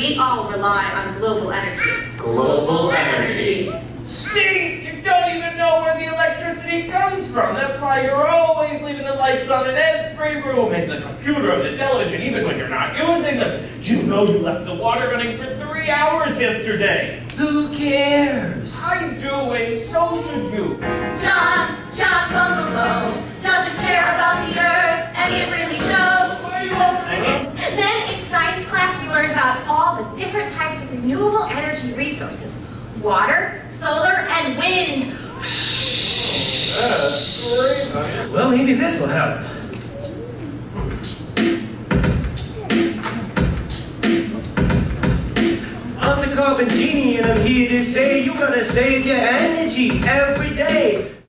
We all rely on global energy. Global energy. See, you don't even know where the electricity comes from. That's why you're always leaving the lights on in every room, in the computer, and the television, even when you're not using them. Do you know you left the water running for three hours yesterday? Who cares? I do, and so should you. John, John Bungalow doesn't care about the earth, and it really shows. Why are you all singing? Then in science class we learned about all renewable energy resources. Water, solar, and wind. That's great. Well, maybe this will help. I'm the Carbon Genie, and I'm here to say you're gonna save your energy every day.